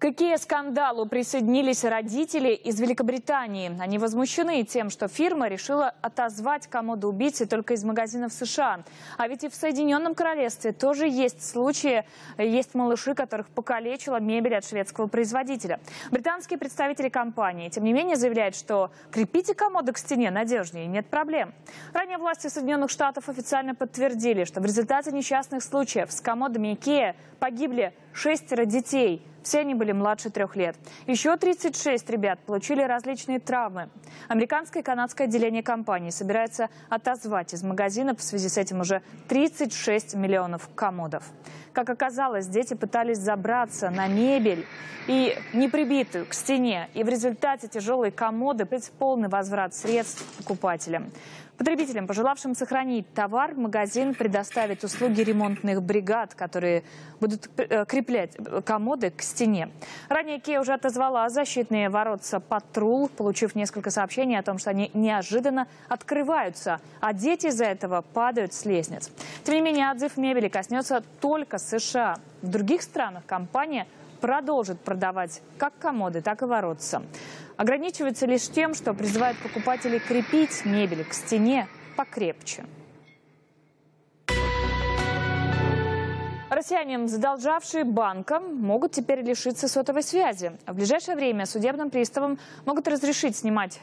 К IKEA-скандалу присоединились родители из Великобритании. Они возмущены тем, что фирма решила отозвать комоды убийцы только из магазинов США. А ведь и в Соединенном Королевстве тоже есть случаи, есть малыши, которых покалечила мебель от шведского производителя. Британские представители компании, тем не менее, заявляют, что крепите комоды к стене надежнее, нет проблем. Ранее власти Соединенных Штатов официально подтвердили, что в результате несчастных случаев с комодами IKEA погибли шестеро детей. Все они были младше трех лет. Еще 36 ребят получили различные травмы. Американское и канадское отделение компании собирается отозвать из магазинов в связи с этим уже 36 миллионов комодов. Как оказалось, дети пытались забраться на мебель и не прибитую к стене. И в результате тяжелые комоды полный возврат средств покупателям. Потребителям, пожелавшим сохранить товар, магазин предоставит услуги ремонтных бригад, которые будут э, креплять комоды к стене. Ранее Kia уже отозвала защитные воротца «Патрул», получив несколько сообщений о том, что они неожиданно открываются, а дети из-за этого падают с лестниц. Тем не менее, отзыв мебели коснется только США. В других странах компания продолжит продавать как комоды, так и воротца. Ограничивается лишь тем, что призывает покупателей крепить мебель к стене покрепче. Россияне, задолжавшие банкам, могут теперь лишиться сотовой связи. В ближайшее время судебным приставам могут разрешить снимать